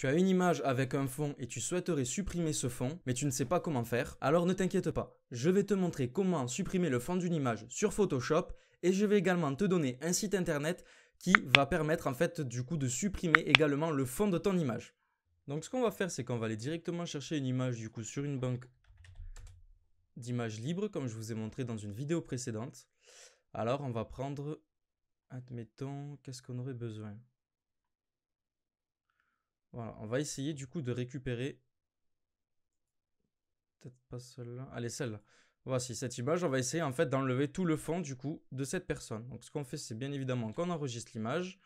Tu as une image avec un fond et tu souhaiterais supprimer ce fond, mais tu ne sais pas comment faire, alors ne t'inquiète pas. Je vais te montrer comment supprimer le fond d'une image sur Photoshop et je vais également te donner un site internet qui va permettre en fait du coup de supprimer également le fond de ton image. Donc ce qu'on va faire c'est qu'on va aller directement chercher une image du coup sur une banque d'images libres comme je vous ai montré dans une vidéo précédente. Alors on va prendre, admettons, qu'est-ce qu'on aurait besoin? Voilà, on va essayer du coup de récupérer. Peut-être pas celle-là. Allez, celle-là. Voici cette image. On va essayer en fait d'enlever tout le fond du coup de cette personne. Donc ce qu'on fait, c'est bien évidemment qu'on enregistre l'image.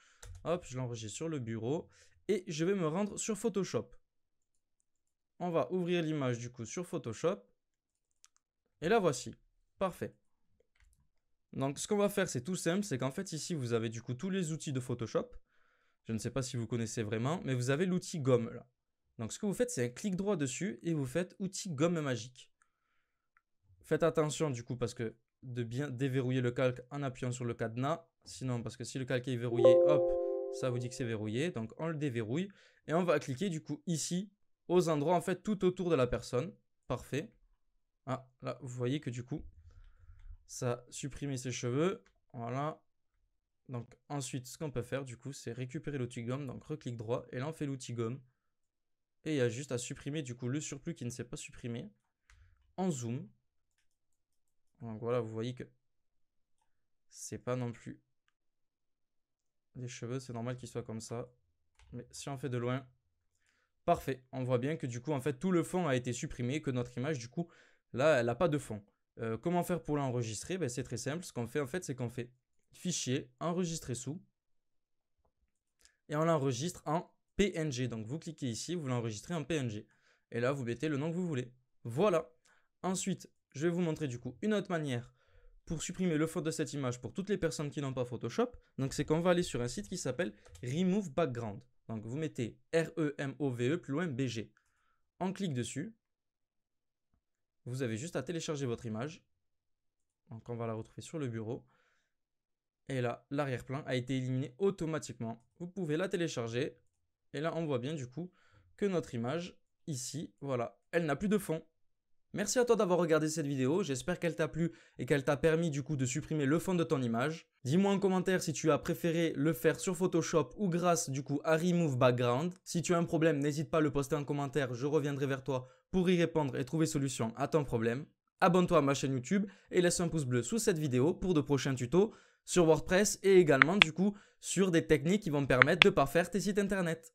Hop, je l'enregistre sur le bureau. Et je vais me rendre sur Photoshop. On va ouvrir l'image du coup sur Photoshop. Et la voici. Parfait. Donc ce qu'on va faire, c'est tout simple. C'est qu'en fait ici, vous avez du coup tous les outils de Photoshop. Je ne sais pas si vous connaissez vraiment, mais vous avez l'outil gomme là. Donc ce que vous faites, c'est un clic droit dessus et vous faites outil gomme magique. Faites attention du coup parce que de bien déverrouiller le calque en appuyant sur le cadenas. Sinon, parce que si le calque est verrouillé, hop, ça vous dit que c'est verrouillé. Donc on le déverrouille et on va cliquer du coup ici aux endroits en fait tout autour de la personne. Parfait. Ah, là, vous voyez que du coup, ça supprime ses cheveux. Voilà, donc ensuite, ce qu'on peut faire du coup, c'est récupérer l'outil gomme. Donc reclic droit et là on fait l'outil gomme. Et il y a juste à supprimer du coup le surplus qui ne s'est pas supprimé en zoom. Donc voilà, vous voyez que c'est pas non plus les cheveux, c'est normal qu'ils soient comme ça. Mais si on fait de loin, parfait. On voit bien que du coup, en fait, tout le fond a été supprimé, que notre image, du coup, là, elle n'a pas de fond. Euh, comment faire pour l'enregistrer? Ben, C'est très simple. Ce qu'on fait, en fait, c'est qu'on fait fichier, enregistrer sous. Et on l'enregistre en PNG. Donc vous cliquez ici, vous l'enregistrez en PNG. Et là, vous mettez le nom que vous voulez. Voilà. Ensuite, je vais vous montrer du coup une autre manière pour supprimer le fond de cette image pour toutes les personnes qui n'ont pas Photoshop. Donc c'est qu'on va aller sur un site qui s'appelle Remove Background. Donc vous mettez R-E-M-O-V-E -E, plus loin BG. On clique dessus. Vous avez juste à télécharger votre image. Donc on va la retrouver sur le bureau. Et là, l'arrière-plan a été éliminé automatiquement. Vous pouvez la télécharger. Et là, on voit bien du coup que notre image, ici, voilà, elle n'a plus de fond. Merci à toi d'avoir regardé cette vidéo, j'espère qu'elle t'a plu et qu'elle t'a permis du coup de supprimer le fond de ton image. Dis-moi en commentaire si tu as préféré le faire sur Photoshop ou grâce du coup à Remove Background. Si tu as un problème, n'hésite pas à le poster en commentaire, je reviendrai vers toi pour y répondre et trouver solution à ton problème. Abonne-toi à ma chaîne YouTube et laisse un pouce bleu sous cette vidéo pour de prochains tutos sur WordPress et également du coup sur des techniques qui vont me permettre de parfaire tes sites internet.